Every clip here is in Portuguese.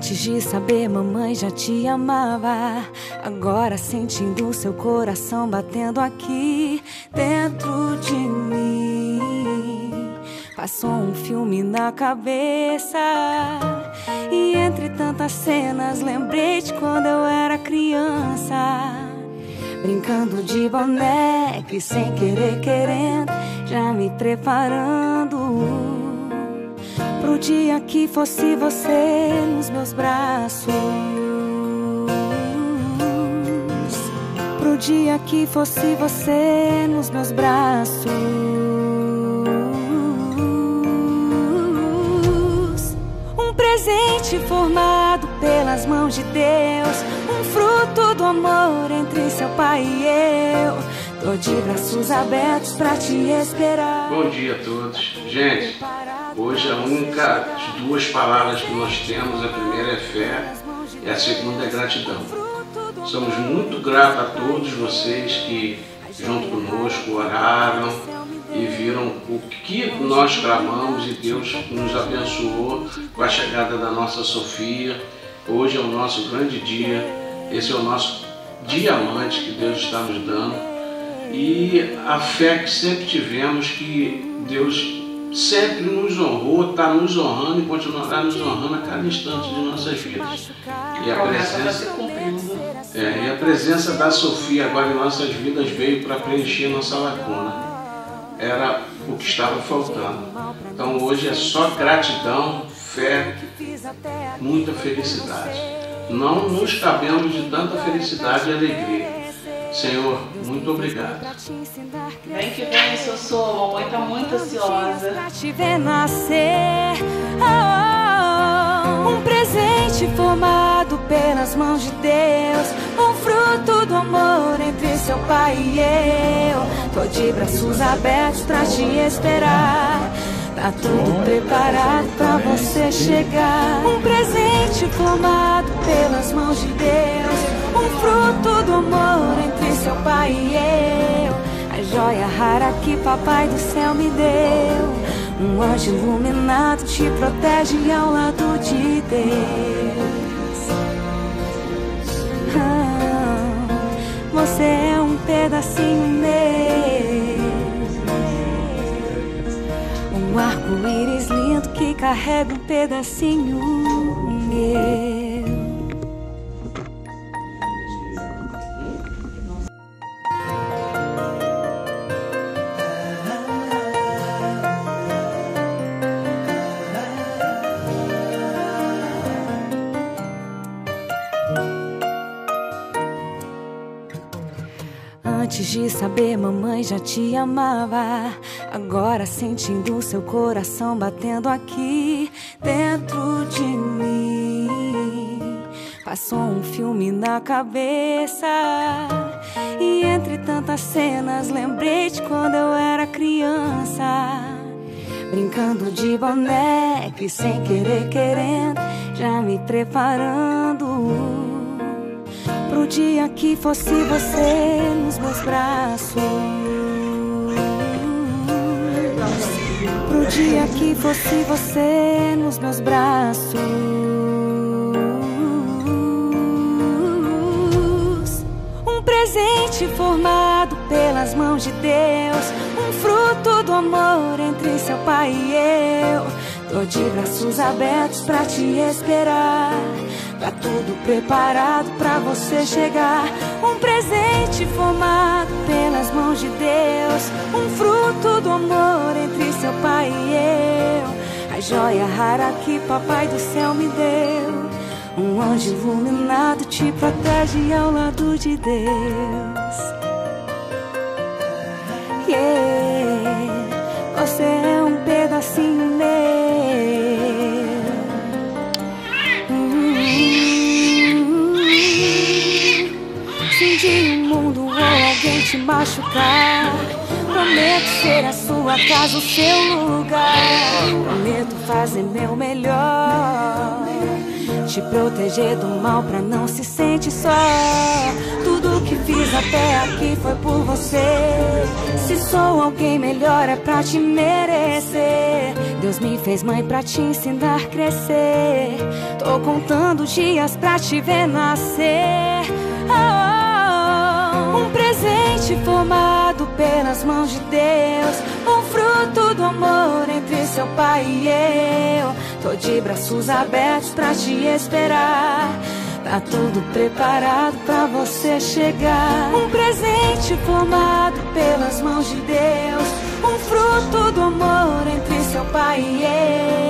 Antes de saber, mamãe já te amava. Agora sentindo seu coração batendo aqui dentro de mim. Passou um filme na cabeça. E entre tantas cenas, lembrei de quando eu era criança. Brincando de boneca e sem querer, querendo, já me preparando Pro dia que fosse você nos meus braços. Pro dia que fosse você nos meus braços. Um presente formado pelas mãos de Deus. Um fruto do amor entre seu pai e eu. Tô de braços abertos pra te esperar. Bom dia a todos. Gente, hoje a única duas palavras que nós temos, a primeira é fé e a segunda é gratidão. Somos muito gratos a todos vocês que, junto conosco, oraram e viram o que nós clamamos e Deus nos abençoou com a chegada da nossa Sofia. Hoje é o nosso grande dia, esse é o nosso diamante que Deus está nos dando e a fé que sempre tivemos que Deus sempre nos honrou, está nos honrando e continuará nos honrando a cada instante de nossas vidas. E a presença, é, e a presença da Sofia agora em nossas vidas veio para preencher nossa lacuna. Era o que estava faltando. Então hoje é só gratidão, fé, muita felicidade. Não nos cabemos de tanta felicidade e alegria. Senhor, muito obrigado. Vem que vem, Sossô. A mamãe está muito ansiosa. te ver nascer. Oh, um presente formado pelas mãos de Deus. Um fruto do amor entre seu pai e eu. Tô de braços abertos pra te esperar. Tá tudo preparado pra você chegar. Um presente formado pelas mãos de Deus. Um fruto do amor entre seu pai e eu. A joia rara que papai do céu me deu. Um anjo iluminado te protege ao lado de Deus. Ah, você é um pedacinho meu. Um arco-íris lindo que carrega um pedacinho meu. Antes de saber, mamãe já te amava. Agora sentindo seu coração batendo aqui dentro de mim. Passou um filme na cabeça. E entre tantas cenas, lembrei de quando eu era criança. Brincando de boneca e sem querer, querendo, já me preparando Pro dia que fosse você nos meus braços. Pro dia que fosse você nos meus braços. Um presente formado pelas mãos de Deus. Um fruto do amor entre seu pai e eu. Tô de braços abertos pra te esperar. Tá tudo preparado pra você chegar. Um presente formado pelas mãos de Deus. Um fruto do amor entre seu pai e eu. A joia rara que papai do céu me deu. Um anjo iluminado te protege ao lado de Deus. Yeah, você é um pedacinho te machucar. Prometo ser a sua casa, o seu lugar. Prometo fazer meu melhor. Te proteger do mal pra não se sentir só. Tudo que fiz até aqui foi por você. Se sou alguém melhor é pra te merecer. Deus me fez mãe pra te ensinar a crescer. Tô contando dias pra te ver nascer. Oh, presente formado pelas mãos de Deus. Um fruto do amor entre seu pai e eu. Tô de braços abertos pra te esperar. Tá tudo preparado pra você chegar. Um presente formado pelas mãos de Deus. Um fruto do amor entre seu pai e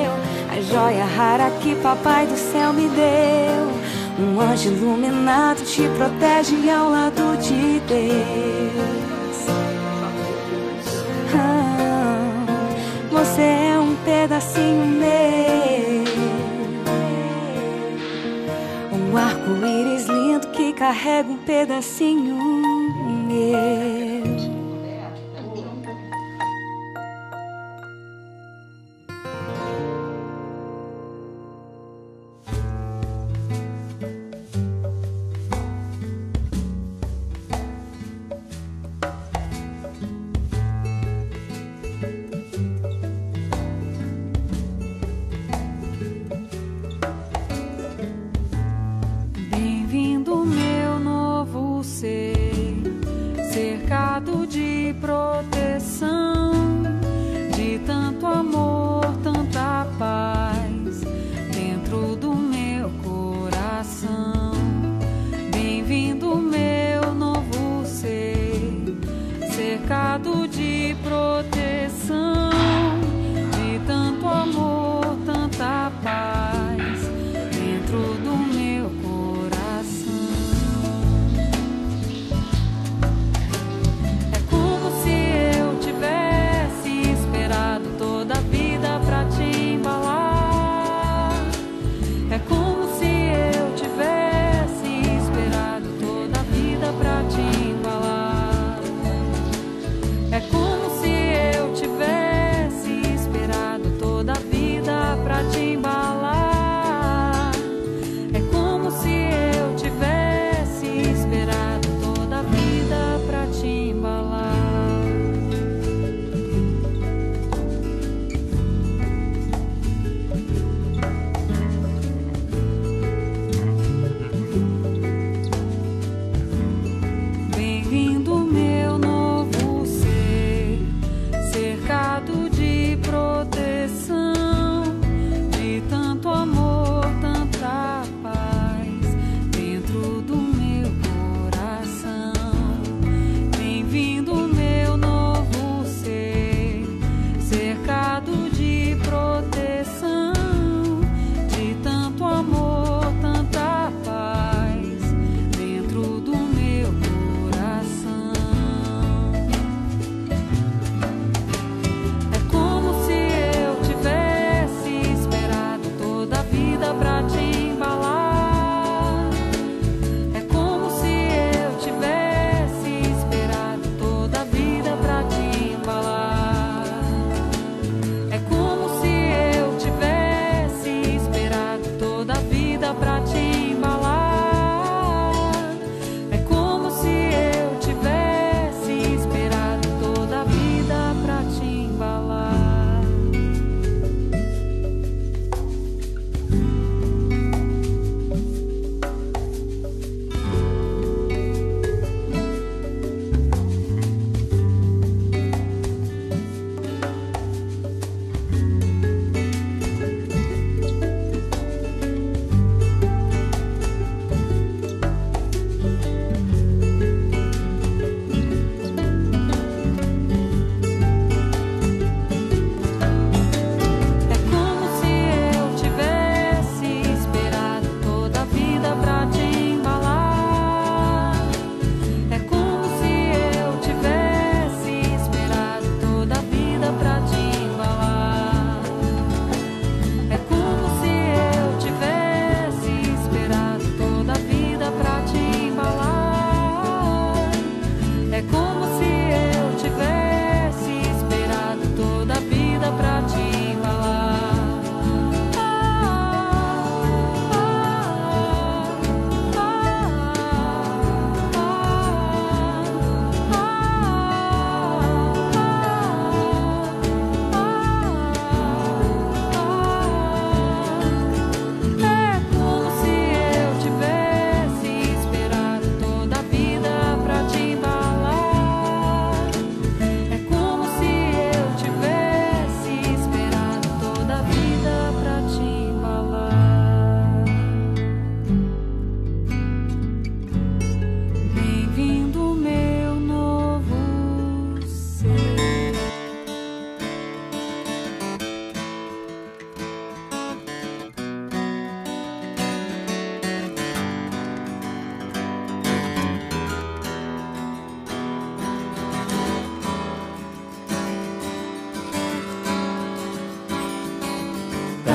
eu. A joia rara que papai do céu me deu. Um anjo iluminado te protege ao lado de Deus. Ah, você é um pedacinho meu. Um arco-íris lindo que carrega um pedacinho meu. cercado de proteção.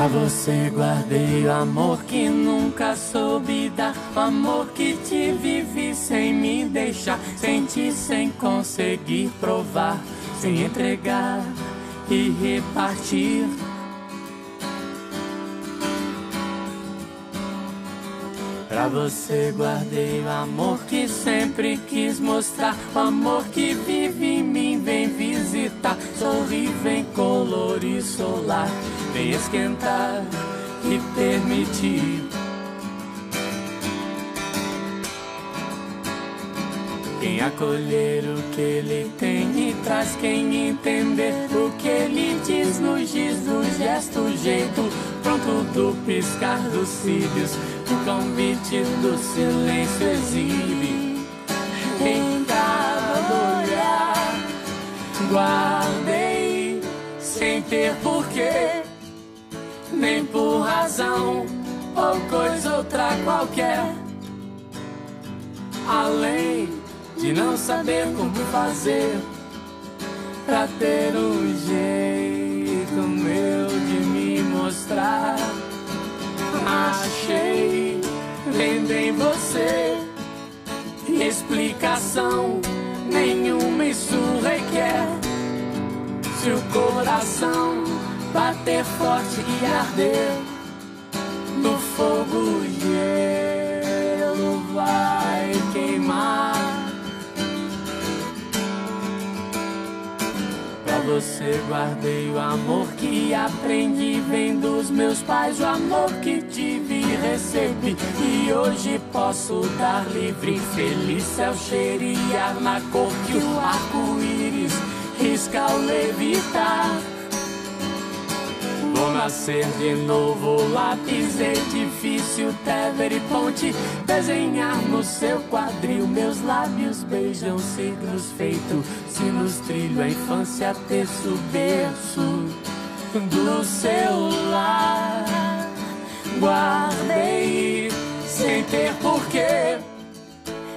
Pra você guardei o amor que nunca soube dar. O amor que te vivi sem me deixar. Senti sem conseguir provar. Sem entregar e repartir. Pra você guardei o amor que sempre quis mostrar. O amor que vive Vem esquentar e permitir. Quem acolher o que ele tem e traz quem entender o que ele diz no giz, no gesto, jeito pronto do piscar dos cílios, o convite do silêncio exibe em cada olhar. Guardei sem ter porquê, por razão ou coisa outra qualquer, além de não saber como fazer pra ter um jeito meu de me mostrar. Achei vendo em você explicação nenhuma isso requer. Se o coração bater forte e arder no fogo gelo vai queimar. Pra você guardei o amor que aprendi vem dos meus pais, o amor que tive e recebi e hoje posso dar livre, feliz céu cheirar na cor que o arco-íris risca ao levitar. Nascer de novo, lápis, edifício, tever e ponte. Desenhar no seu quadril, meus lábios beijam signos feito. Sinos trilho a infância, terço, berço do seu. Guardei sem ter porquê,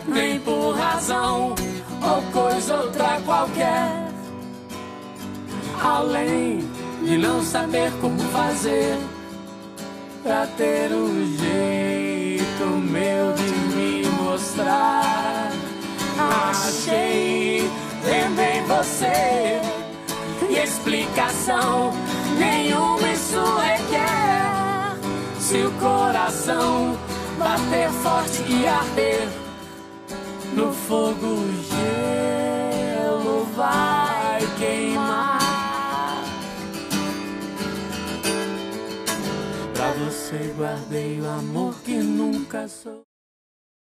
nem por razão ou coisa outra qualquer. Além de não saber como fazer pra ter um jeito meu de me mostrar. Achei em você e explicação nenhuma isso requer. Se o coração bater forte e arder no fogo gelo vai queimar. Pra você guardei o amor que nunca sou.